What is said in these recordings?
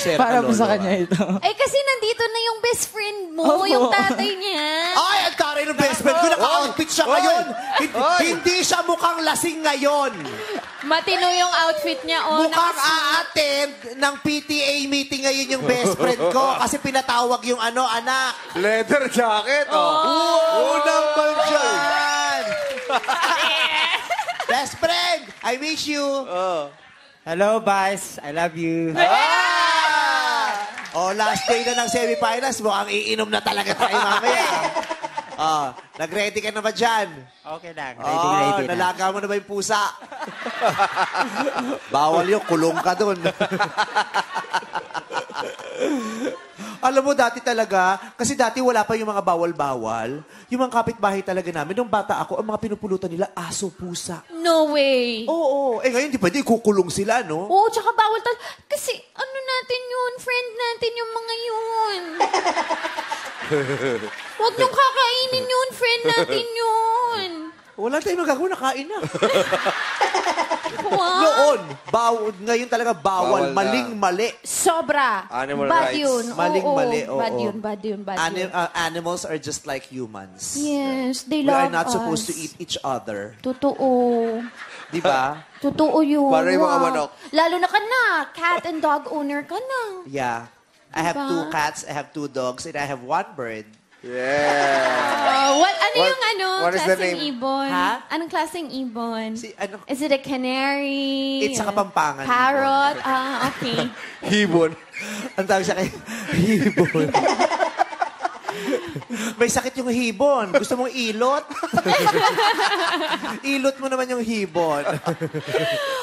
Sir Para po Kalolo, sa kanya ito. Ay, kasi nandito na yung best friend mo, Opo. yung tatay niya. Ay, ang taray ng best friend ko. Naka-outfit siya ngayon. Hin- Oy! Hindi siya mukhang lasing ngayon. Matino yung outfit niya. Oh, Mukhang nakas- a-attend ng PTA meeting ngayon yung best friend ko kasi pinatawag yung ano, anak. Leather jacket. Oh. Unang Yan! best friend, I miss you. Hello, boys. I love you. Ah! Oh, last day na ng semifinals. Mukhang iinom na talaga tayo mamaya. Oh, nag-ready ka na ba dyan? Okay lang. Ready, Oh, ready na. nalaga mo na ba yung pusa? Bawal yun, kulong ka dun. Alam mo, dati talaga, kasi dati wala pa yung mga bawal-bawal. Yung mga kapitbahay talaga namin, nung bata ako, ang mga pinupulutan nila, aso, pusa. No way. Oo, eh ngayon, di pwede, kukulong sila, no? Oo, tsaka bawal tal... Kasi ano natin yun, friend natin yung mga yun. Huwag niyong kakainin yun, friend natin yun. Wala tayong magagawa, nakain na. Wow. Noon, bawal, ngayon talaga bawal, Bawal na. maling-mali. Sobra. Animal bad rights. yun. Maling-mali, Oo, oo. Bad yun, bad yun, bad Ani- yun. uh, animals are just like humans. Yes, they We love are not us. supposed to eat each other. Totoo. Di ba? Totoo yun. Para yung mga Wow. manok. Lalo na ka na. Cat and dog owner ka na. Yeah. I have Diba? two cats, I have two dogs, and I have one bird. Yeah. Oh, what, ano What- yung ano, what is the klaseng name? ibon? Ha? Anong klaseng ibon? Si, ano, Is it a canary? It's a Kapampangan Parrot? Ah, okay. Hibon. ang tawag sa akin, hibon. May sakit yung hibon. Gusto mong ilot? ilot mo naman yung hibon.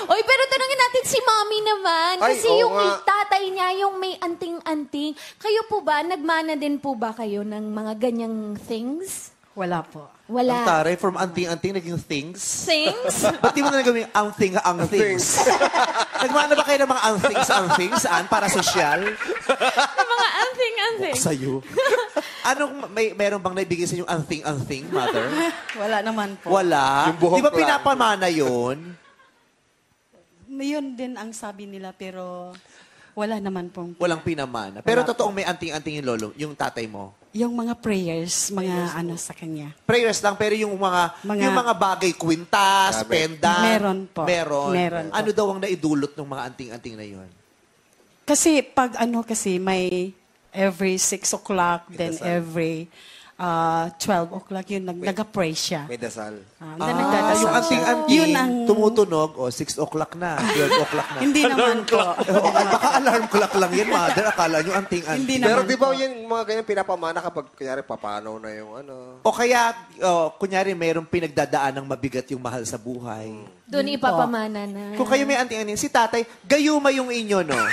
Oy, pero tanungin natin si mommy naman. Ay, Kasi oo yung nga. Tatay niya, yung may anting-anting. Kayo po ba, nagmana din po ba kayo ng mga ganyang things? Wala po. Ang Wala. taray, from anting-anting, naging things. Things? Ba't di mo na nagawin ang thing, ang things? Nagmana ba kayo ng mga ang things, ang things, an, para sosyal? mga anting-anting. Sa'yo. Anong, may, meron bang naibigay sa inyo ang thing, ang thing, mother? Wala naman po. Wala. Yung buhok Di ba lang. pinapamana yun? Yun din ang sabi nila pero wala naman pong. Walang pinamana. Pero Wala totoong may anting-anting yung lolo, yung tatay mo. Yung mga prayers, mga ano sa kanya. Prayers lang, pero yung mga, Mga- yung mga bagay, kwintas, Sabi. pendant. Meron po. Meron. Meron po. Ano daw ang naidulot ng mga anting-anting na yun? Kasi pag ano kasi may every 6 o'clock, then every uh, 12 o'clock, yun, nag, nag-pray siya. May dasal. Ah, Ah, nagdadasal yung siya. anting-anting, Yun ang... tumutunog, o 6 o'clock na, 12 o'clock na. Hindi naman po. Oo, baka alarm clock lang yan, mother. Akala nyo anting-anting. Hindi Pero naman di ba po. yan mga ganyan pinapamana kapag kunyari papanaw na yung ano. O kaya, oh, kunyari, mayroong pinagdadaan ng mabigat yung mahal sa buhay. Doon ipapamana na. Kung kayo may anting-anting, si tatay, gayuma yung inyo, no?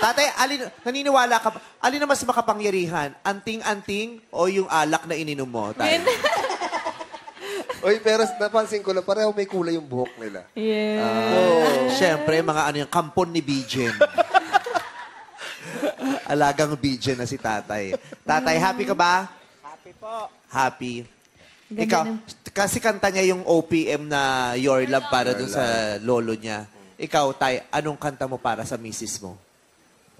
tatay, alin, naniniwala ka, pa- alin na mas makapangyarihan? Anting-anting o yung alak na ininom mo, tay? Oy, pero napansin ko lang, pareho may kulay yung buhok nila. Oh, Siyempre, mga ano yung kampon ni Bijen. Alagang Bijen na si tatay. Tatay, happy ka ba? Happy po. Happy. Ganda Ikaw, ng- kasi kanta niya yung OPM na Your Love para dun sa lolo niya. Ikaw, Tay, anong kanta mo para sa misis mo?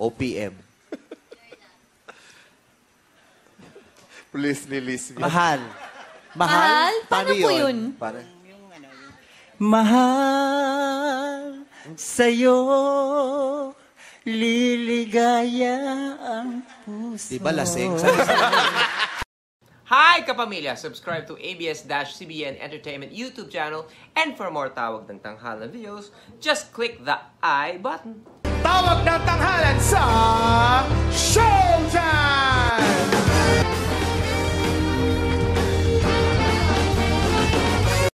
OPM. Please release me. Mahal. Mahal? Paano po yun? Paano? Mahal sa'yo, liligaya ang puso. Di ba lasing? Hi, kapamilya! Subscribe to ABS-CBN Entertainment YouTube channel and for more Tawag ng Tanghalan videos, just click the I button. Tawag ng tanghalan sa!